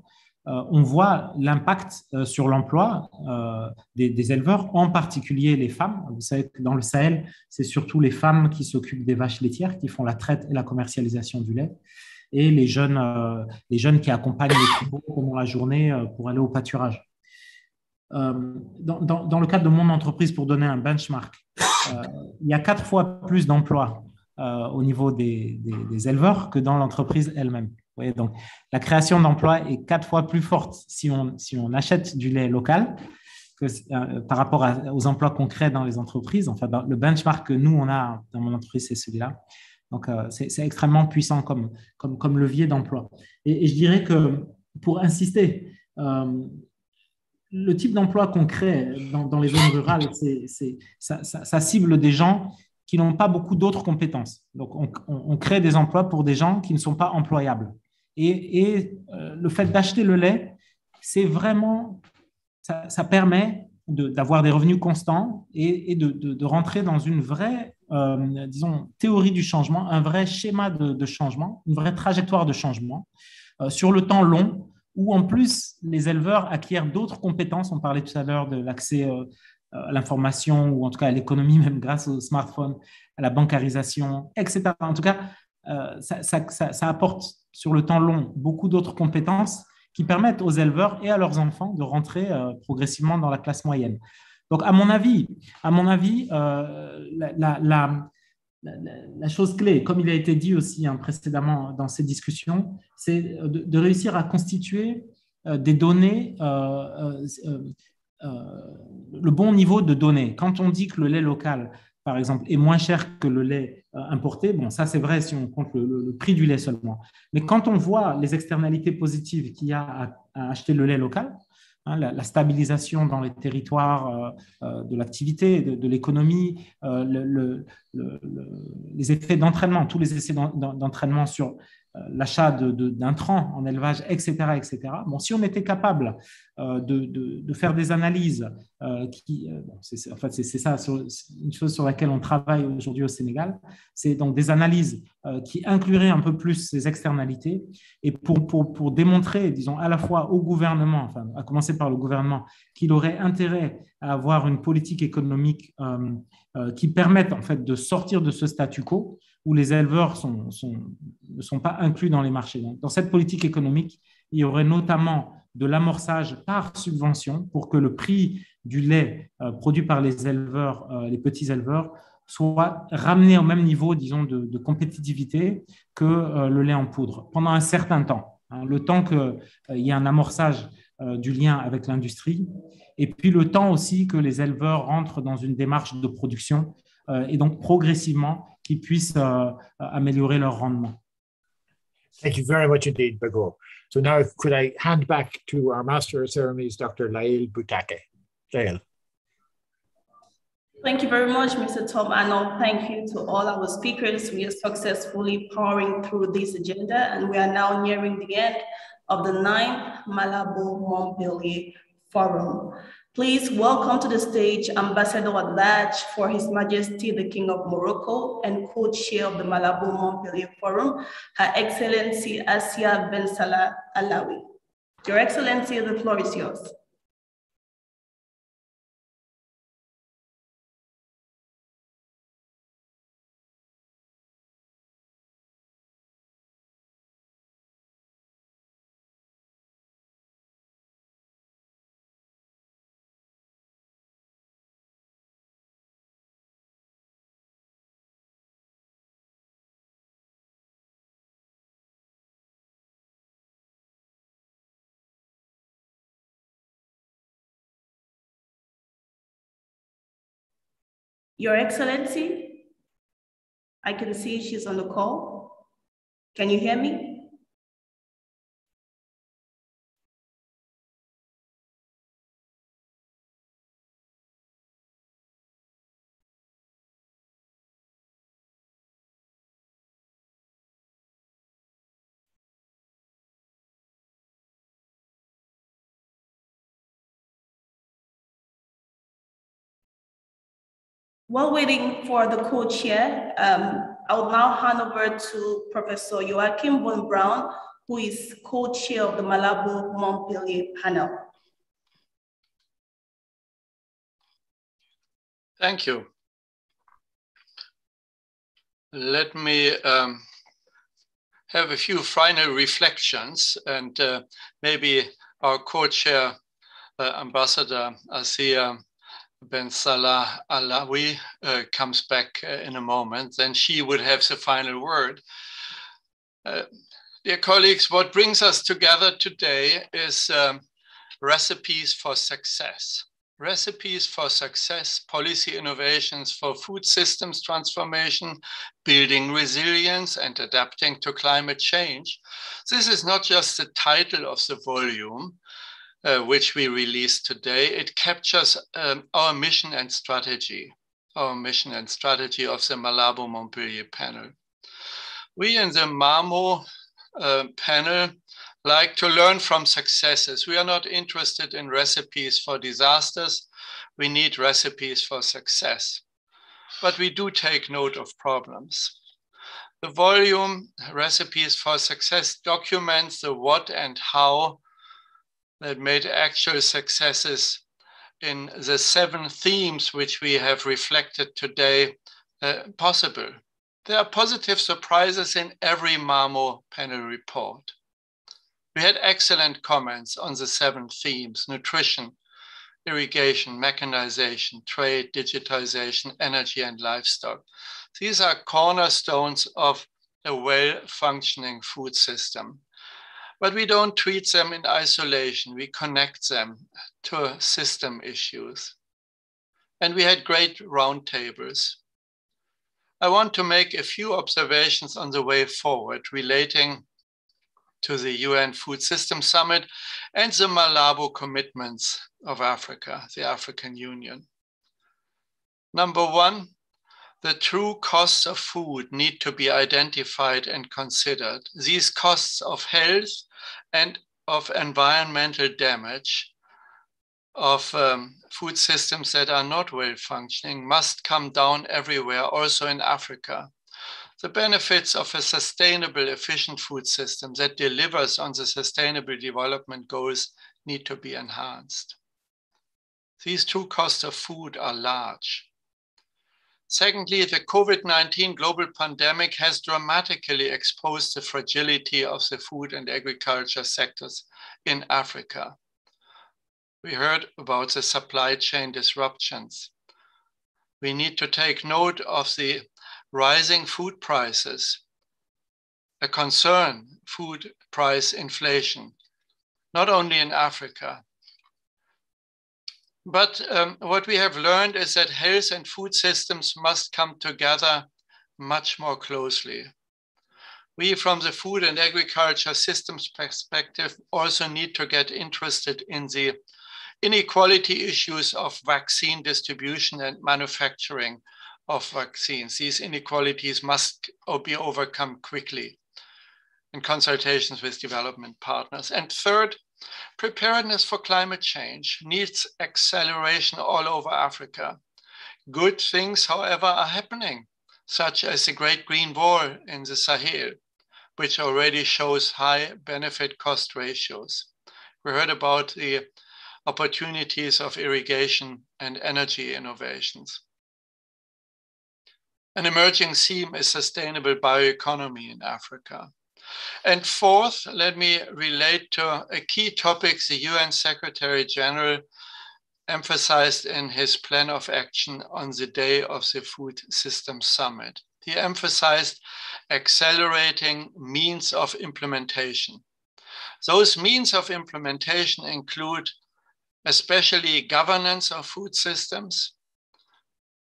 on voit l'impact euh, sur l'emploi euh, des, éleveurs, en particulier les femmes. Vous savez que dans le Sahel, c'est surtout les femmes qui s'occupent des vaches laitières, qui font la traite et la commercialisation du lait et les jeunes, euh, qui accompagnent les troupeaux pendant la journée euh, pour aller au pâturage. Euh, dans, le cadre de mon entreprise, pour donner un benchmark, il y a quatre fois plus d'emplois au niveau des, éleveurs que dans l'entreprise elle-même. Donc, la création d'emplois est quatre fois plus forte si on, si on achète du lait local que, euh, par rapport aux emplois concrets dans les entreprises. Enfin, le benchmark que nous, on a dans mon entreprise, c'est celui-là. Donc, euh, c'est extrêmement puissant comme, comme, comme levier d'emploi. Et, je dirais que pour insister, euh, le type d'emploi qu'on crée dans, les zones rurales, c'est ça, cible des gens qui n'ont pas beaucoup d'autres compétences. Donc, on, on, crée des emplois pour des gens qui ne sont pas employables. Et, et le fait d'acheter le lait, c'est vraiment ça, permet d'avoir des revenus constants et, de, rentrer dans une vraie, euh, disons, théorie du changement, un vrai schéma de, changement, une vraie trajectoire de changement euh, sur le temps long, où en plus les éleveurs acquièrent d'autres compétences. On parlait tout à l'heure de l'accès euh, à l'information ou en tout cas à l'économie, même grâce au smartphone, à la bancarisation, etc. En tout cas, ça apporte sur le temps long beaucoup d'autres compétences qui permettent aux éleveurs et à leurs enfants de rentrer euh, progressivement dans la classe moyenne. Donc, à mon avis, à mon avis euh, la, la, chose clé, comme il a été dit aussi hein, précédemment dans ces discussions, c'est de, réussir à constituer euh, des données, le bon niveau de données. Quand on dit que le lait local par exemple, est moins cher que le lait importé, bon, ça c'est vrai si on compte le, prix du lait seulement. Mais quand on voit les externalités positives qu'il y a à, acheter le lait local, hein, la, stabilisation dans les territoires euh, euh, de l'activité, de, l'économie, les effets d'entraînement, tous les essais d'entraînement sur euh, l'achat d'intrants en élevage, etc., etc. Bon, si on était capable euh, de, de, faire des analyses, euh, qui, fait, c'est, ça une chose sur laquelle on travaille aujourd'hui au Sénégal, c'est donc des analyses qui incluraient un peu plus ces externalités et pour, pour, pour, démontrer, disons, à la fois au gouvernement, enfin, à commencer par le gouvernement, qu'il aurait intérêt à avoir une politique économique qui permette en fait de sortir de ce statu quo où les éleveurs ne sont pas inclus dans les marchés. dans cette politique économique, il y aurait notamment de l'amorçage par subvention pour que le prix du lait euh, produit par les éleveurs, euh, les petits éleveurs, soit ramené au même niveau, disons, de, compétitivité que euh, le lait en poudre pendant un certain temps. Hein. le temps qu'il y ait un amorçage du lien avec l'industrie, et puis le temps aussi que les éleveurs rentrent dans une démarche de production Euh, et donc progressivement qui puissent euh, améliorer leur rendement. Thank you very much indeed, Bagoré. So now could I hand back to our Master of Ceremonies, Dr. Layih Butake. Layih. Thank you very much, Mr. Tom Arnold. Thank you to all our speakers. We are successfully powering through this agenda, and we are now nearing the end of the ninth Malabo Montpellier Forum. Please welcome to the stage Ambassador at Large for His Majesty the King of Morocco and co-chair of the Malabo Montpellier Forum, Her Excellency Asia Ben Salah Alawi. Your Excellency, the floor is yours. Your Excellency, I can see she's on the call. Can you hear me? While waiting for the co-chair, um, I will now hand over to Professor Joachim von Braun, who is co-chair of the Malabo Montpellier panel. Thank you. Let me um, have a few final reflections and uh, maybe our co-chair, uh, Ambassador Assia Ben Salah Alawi uh, comes back uh, in a moment, then she would have the final word. Uh, dear colleagues, what brings us together today is um, recipes for success. recipes for success, policy innovations for food systems transformation, building resilience and adapting to climate change. This is not just the title of the volume, uh, which we released today. It captures um, our mission and strategy, our mission and strategy of the Malabo Montpellier panel. We in the MAMO uh, panel like to learn from successes. We are not interested in recipes for disasters. We need recipes for success. But we do take note of problems. The volume Recipes for Success documents the what and how that made actual successes in the seven themes which we have reflected today uh, possible. There are positive surprises in every MAMO panel report. We had excellent comments on the seven themes, nutrition, irrigation, mechanization, trade, digitization, energy, and livestock. These are cornerstones of a well-functioning food system. But we don't treat them in isolation. We connect them to system issues. And we had great roundtables. I want to make a few observations on the way forward relating to the UN Food System Summit and the Malabo commitments of Africa, the African Union. Number one, the true costs of food need to be identified and considered. These costs of health and of environmental damage of um, food systems that are not well functioning must come down everywhere, also in Africa the benefits of a sustainable, efficient food system that delivers on the sustainable development goals need to be enhanced. These true costs of food are large. Secondly, the COVID-19 global pandemic has dramatically exposed the fragility of the food and agriculture sectors in Africa. We heard about the supply chain disruptions. We need to take note of the rising food prices, a concern, food price inflation, not only in Africa. But um, what we have learned is that health and food systems must come together much more closely. We, from the food and agriculture systems perspective, also need to get interested in the inequality issues of vaccine distribution and manufacturing of vaccines. These inequalities must be overcome quickly in consultations with development partners. And third, preparedness for climate change needs acceleration all over Africa. Good things, however, are happening, such as the Great Green Wall in the Sahel, which already shows high benefit cost ratios. We heard about the opportunities of irrigation and energy innovations. An emerging theme is sustainable bioeconomy in Africa. And fourth, let me relate to a key topic the UN Secretary General emphasized in his plan of action on the day of the Food Systems Summit. He emphasized accelerating means of implementation. Those means of implementation include especially governance of food systems,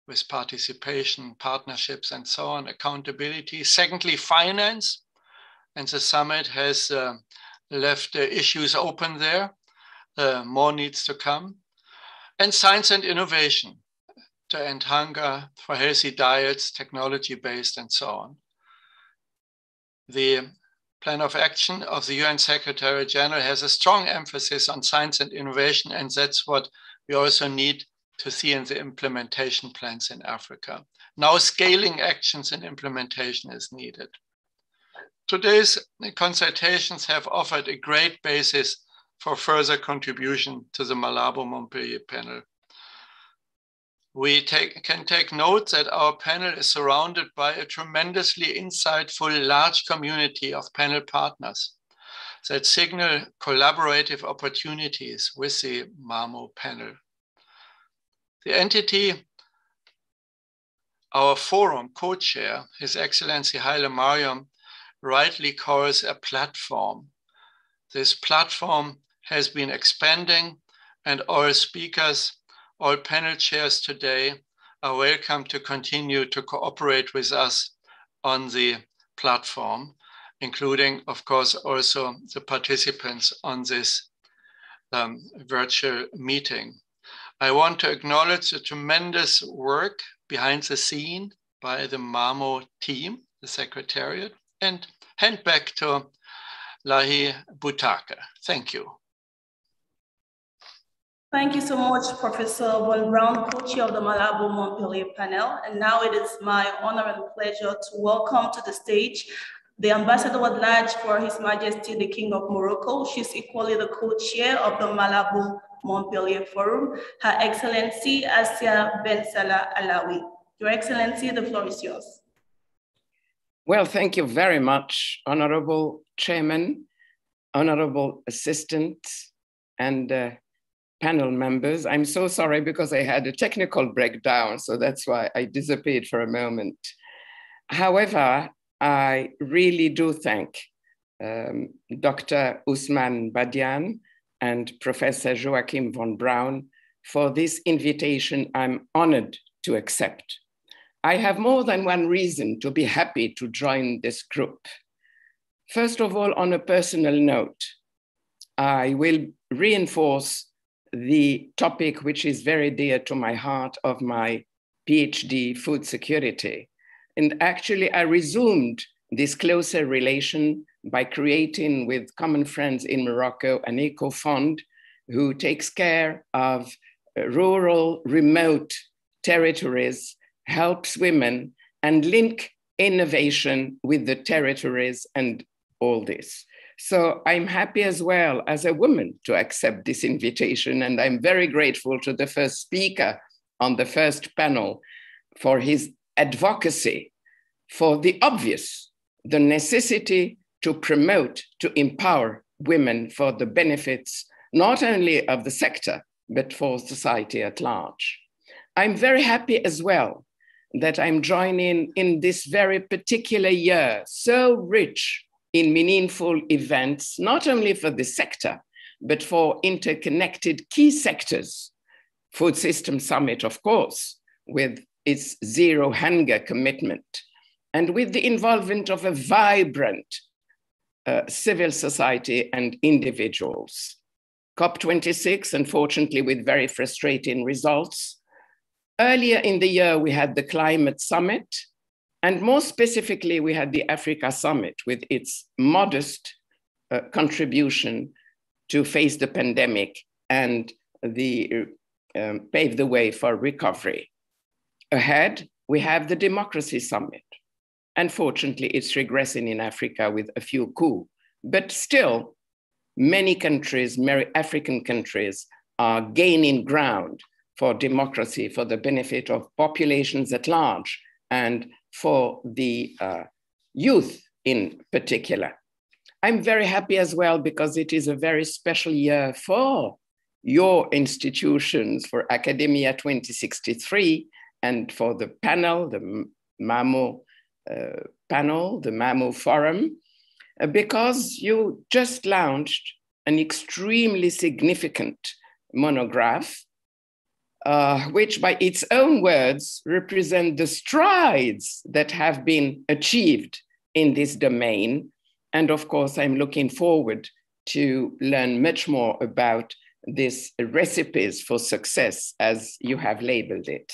with participation, partnerships, and so on, accountability. Secondly, finance. And the summit has uh, left uh, issues open there. Uh, more needs to come. And science and innovation to end hunger, for healthy diets, technology based, and so on. The plan of action of the UN Secretary General has a strong emphasis on science and innovation, and that's what we also need to see in the implementation plans in Africa. Now scaling actions and implementation is needed. Today's consultations have offered a great basis for further contribution to the Malabo Montpellier panel. We take, can take note that our panel is surrounded by a tremendously insightful large community of panel partners that signal collaborative opportunities with the MAMO panel. The entity our forum co-chair, His Excellency Haile Mariam, rightly calls a platform. This platform has been expanding and our speakers all panel chairs today are welcome to continue to cooperate with us on the platform, including, of course, also the participants on this um, virtual meeting. I want to acknowledge the tremendous work behind the scene by the MAMO team, the Secretariat, and hand back to Layih Butake. Thank you. Thank you so much, Professor Von Braun, co-chair of the Malabo Montpellier panel. And now it is my honor and pleasure to welcome to the stage the ambassador at large for His Majesty the King of Morocco. She's equally the co-chair of the Malabo Montpellier Forum, Her Excellency Assia Bensalah Alaoui. Your Excellency, the floor is yours. Well, thank you very much, Honorable Chairman, Honorable Assistant, and uh, panel members. I'm so sorry because I had a technical breakdown, so that's why I disappeared for a moment. However, I really do thank um, Dr. Ousmane Badiane and Professor Joachim von Braun for this invitation I'm honored to accept. I have more than one reason to be happy to join this group. First of all, on a personal note, I will reinforce the topic which is very dear to my heart of my PhD, food security. And actually, I resumed this closer relation by creating with common friends in Morocco an eco fund who takes care of rural, remote territories, helps women, and link innovation with the territories and all this. So I'm happy as well as a woman to accept this invitation. And I'm very grateful to the first speaker on the first panel for his advocacy for the obvious, the necessity to promote, to empower women for the benefits, not only of the sector, but for society at large. I'm very happy as well that I'm joining in this very particular year, so rich in meaningful events, not only for the sector, but for interconnected key sectors. Food System Summit, of course, with its zero hunger commitment, and with the involvement of a vibrant uh, civil society and individuals. COP26, unfortunately, with very frustrating results. Earlier in the year, we had the climate summit, and more specifically, we had the Africa Summit with its modest uh, contribution to face the pandemic and the, um, pave the way for recovery. Ahead, we have the Democracy Summit. Unfortunately, it's regressing in Africa with a few coups, but still, many countries, many African countries, are gaining ground for democracy, for the benefit of populations at large, and for the uh, youth in particular. I'm very happy as well because it is a very special year for your institutions, for AKADEMIYA2063, and for the panel, the MAMO uh, panel, the MAMO Forum, uh, because you just launched an extremely significant monograph uh, which by its own words represent the strides that have been achieved in this domain. And of course, I'm looking forward to learn much more about these recipes for success as you have labeled it.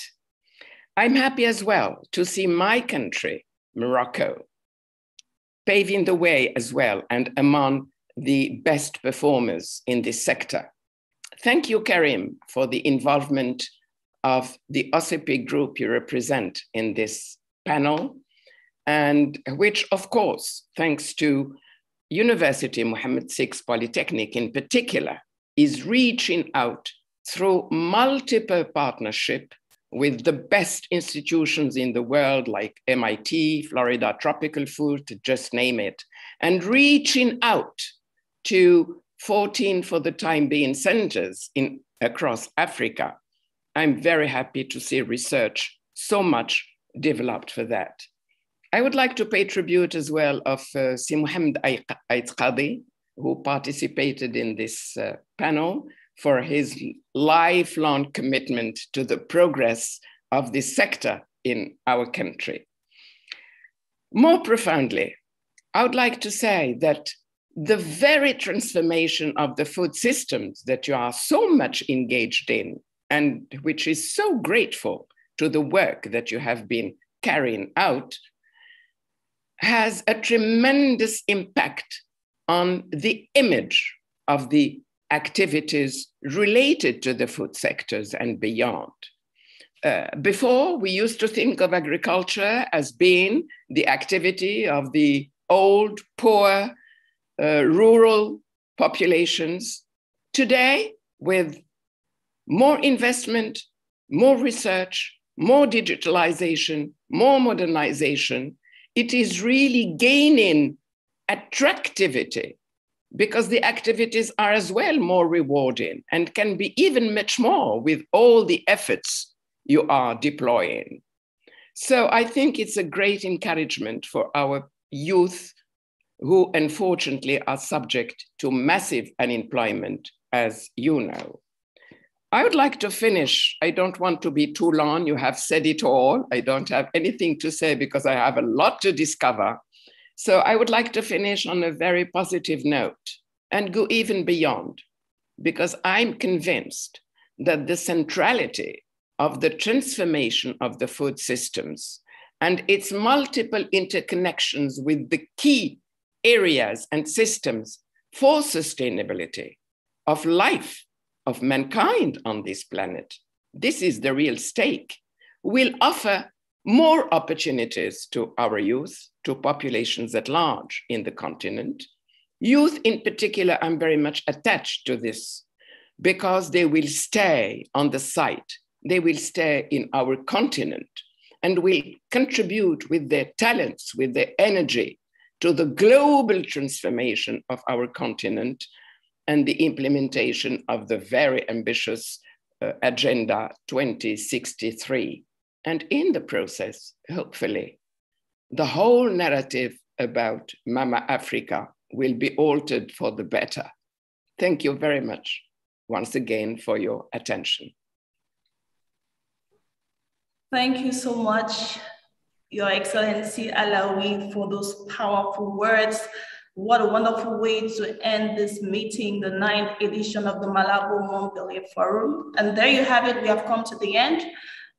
I'm happy as well to see my country, Morocco, paving the way as well and among the best performers in this sector. Thank you, Karim, for the involvement of the OCP group you represent in this panel, and which, of course, thanks to University Mohammed VI Polytechnic in particular, is reaching out through multiple partnership with the best institutions in the world like MIT, Florida Tropical Food, to just name it, and reaching out to 14 for the time being centers in, across Africa. I'm very happy to see research so much developed for that. I would like to pay tribute as well of uh, Si Mohamed who participated in this uh, panel, for his lifelong commitment to the progress of this sector in our country. More profoundly, I would like to say that the very transformation of the food systems that you are so much engaged in and which is so grateful to the work that you have been carrying out has a tremendous impact on the image of the activities related to the food sectors and beyond. Uh, before, we used to think of agriculture as being the activity of the old, poor, uh, rural populations. Today, with more investment, more research, more digitalization, more modernization, it is really gaining attractivity because the activities are as well more rewarding and can be even much more with all the efforts you are deploying. So I think it's a great encouragement for our youth who unfortunately are subject to massive unemployment, as you know. I would like to finish. I don't want to be too long. You have said it all. I don't have anything to say because I have a lot to discover. So I would like to finish on a very positive note and go even beyond, because I'm convinced that the centrality of the transformation of the food systems and its multiple interconnections with the key areas and systems for sustainability of life of mankind on this planet. This is the real stake. Will offer more opportunities to our youth, to populations at large in the continent. Youth, in particular, I'm very much attached to this because they will stay on the site, they will stay in our continent, and will contribute with their talents, with their energy to the global transformation of our continent and the implementation of the very ambitious uh, Agenda 2063. And in the process, hopefully, the whole narrative about Mama Africa will be altered for the better. Thank you very much once again for your attention. Thank you so much, Your Excellency Alaoui, for those powerful words. What a wonderful way to end this meeting, the ninth edition of the Malabo Montpellier Forum. And there you have it. We have come to the end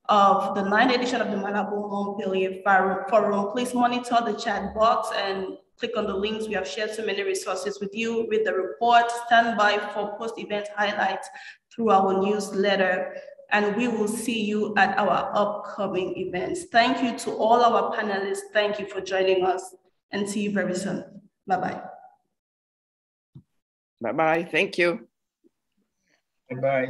of the ninth edition of the Malabo Montpellier Forum. Please monitor the chat box and click on the links. We have shared so many resources with you. Read the report, stand by for post-event highlights through our newsletter. And we will see you at our upcoming events. Thank you to all our panelists. Thank you for joining us and see you very soon. Bye-bye. Bye-bye. Thank you. Bye-bye.